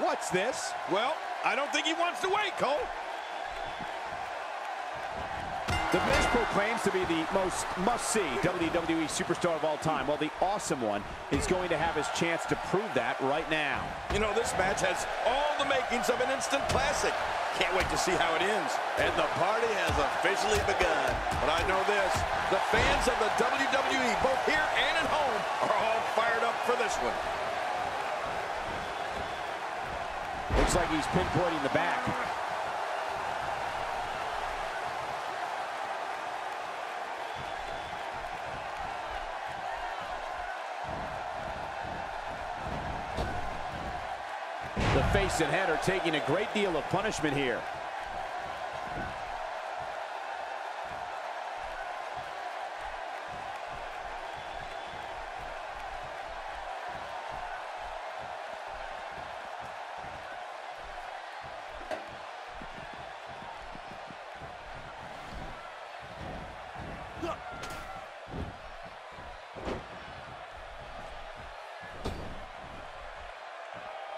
What's this? Well, I don't think he wants to wait, Cole. The Miz proclaims to be the most must-see WWE superstar of all time, while the Awesome One is going to have his chance to prove that right now. You know, this match has all the makings of an instant classic. Can't wait to see how it ends. And the party has officially begun. But I know this, the fans of the WWE, both here and at home, are all fired up for this one. Looks like he's pinpointing the back. The face and head are taking a great deal of punishment here.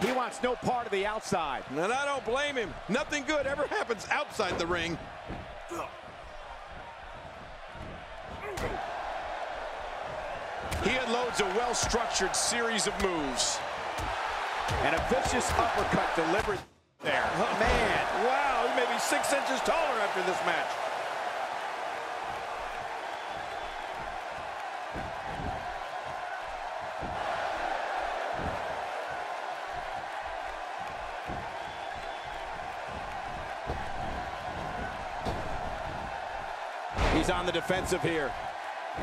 He wants no part of the outside. And I don't blame him. Nothing good ever happens outside the ring. He unloads a well-structured series of moves. And a vicious uppercut delivered there. Oh, man, wow, he may be six inches taller after this match. He's on the defensive here,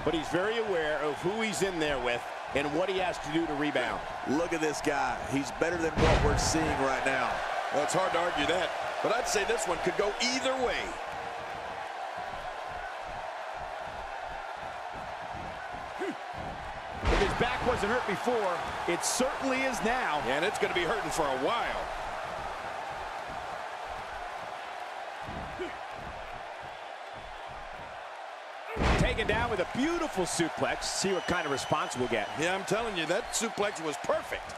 but he's very aware of who he's in there with and what he has to do to rebound. Look at this guy. He's better than what we're seeing right now. Well, it's hard to argue that, but I'd say this one could go either way. If his back wasn't hurt before, it certainly is now. And it's going to be hurting for a while. With a beautiful suplex. See what kind of response we'll get. Yeah, I'm telling you, that suplex was perfect.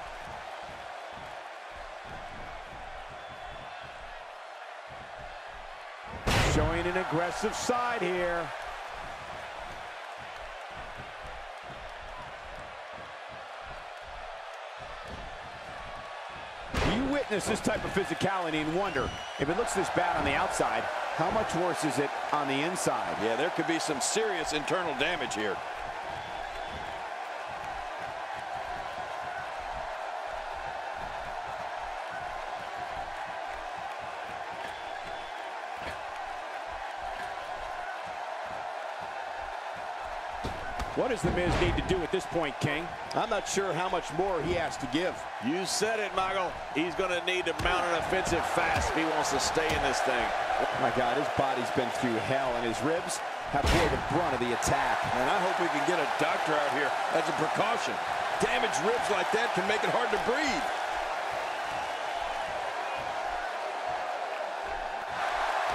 Showing an aggressive side here. You witness this type of physicality and wonder, if it looks this bad on the outside, how much worse is it on the inside? Yeah, there could be some serious internal damage here. What does The Miz need to do at this point, King? I'm not sure how much more he has to give. You said it, Michael. He's going to need to mount an offensive fast if he wants to stay in this thing. Oh my God, his body's been through hell, and his ribs have bore the brunt of the attack. And I hope we can get a doctor out here as a precaution. Damaged ribs like that can make it hard to breathe.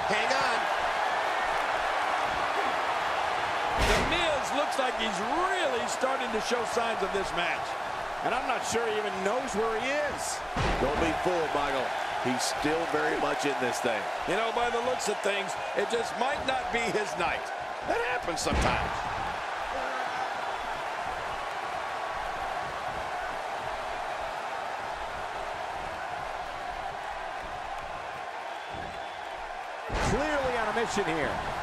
Hang on. The Miz looks like he's really starting to show signs of this match. And I'm not sure he even knows where he is. Don't be fooled, Michael. He's still very much in this thing. You know, by the looks of things, it just might not be his night. That happens sometimes. Clearly on a mission here.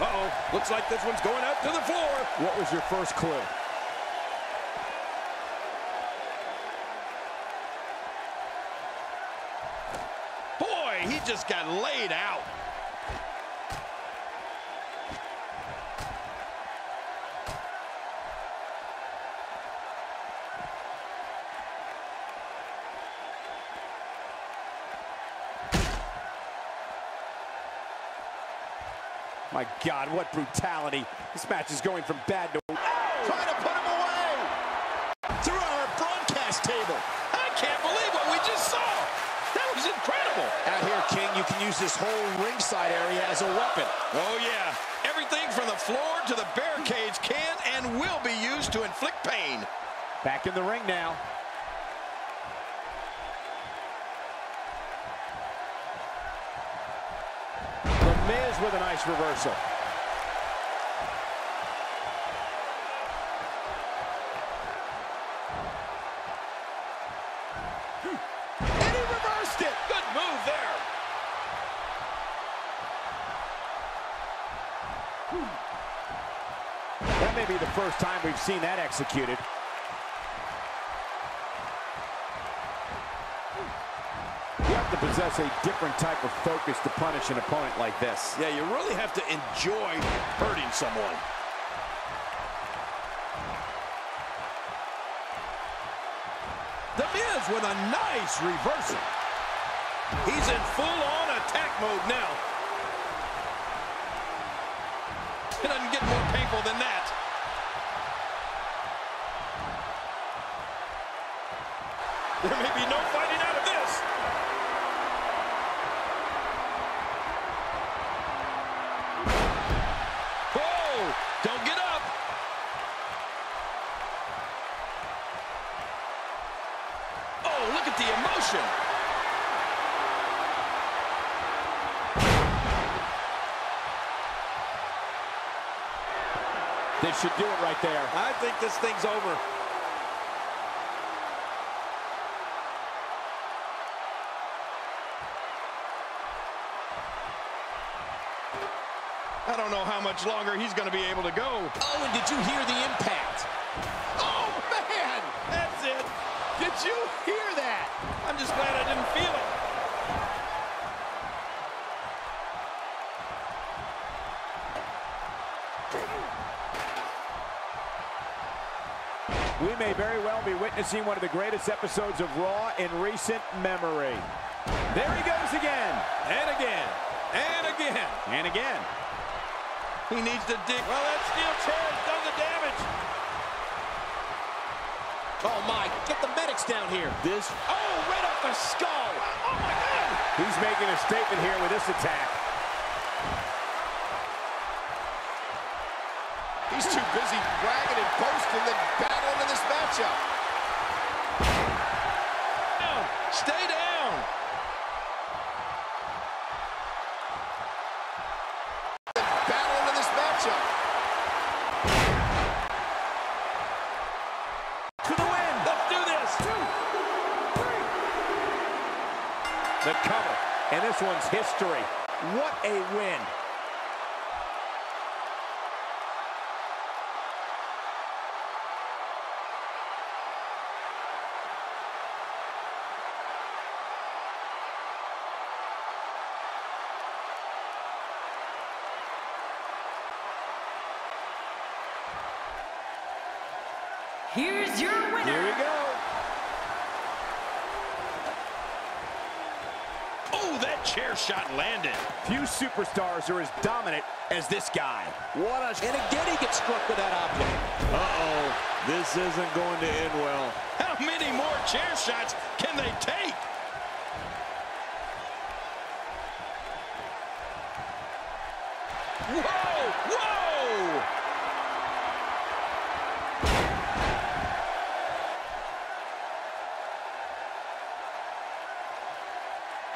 Uh-oh, looks like this one's going out to the floor. What was your first clue? Boy, he just got laid out. My God, what brutality. This match is going from bad to... Trying to put him away. Through our broadcast table. I can't believe what we just saw. That was incredible. Out here, King, you can use this whole ringside area as a weapon. Oh, yeah. Everything from the floor to the barricades can and will be used to inflict pain. Back in the ring now. Miz with a nice reversal. And he reversed it. Good move there. That may be the first time we've seen that executed. To possess a different type of focus to punish an opponent like this. Yeah, you really have to enjoy hurting someone. The Miz with a nice reversal. He's in full-on attack mode now. It doesn't get more painful than that. There may be no fighting This should do it right there. I think this thing's over. I don't know how much longer he's going to be able to go. Oh, and did you hear the impact? Oh, man! That's it. Did you hear that? I'm just glad I didn't feel it. We may very well be witnessing one of the greatest episodes of Raw in recent memory. There he goes again. And again. And again. And again. He needs to dig. Well, that steel chair has done the damage. Oh, my. Get the medics down here. This, Oh, right off the skull. Oh, my God. he's making a statement here with this attack. He's too busy bragging and boasting than battling in this matchup. Down. Stay down. Battling in this matchup. To the win. Let's do this. Two, three. The cover. And this one's history. What a win. Here's your winner. Here winner, we go. Oh, that chair shot landed. Few superstars are as dominant as this guy. What a... And again, he gets struck with that object. Uh-oh. This isn't going to end well. How many more chair shots can they take? Whoa! Whoa!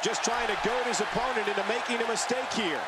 Just trying to goad his opponent into making a mistake here.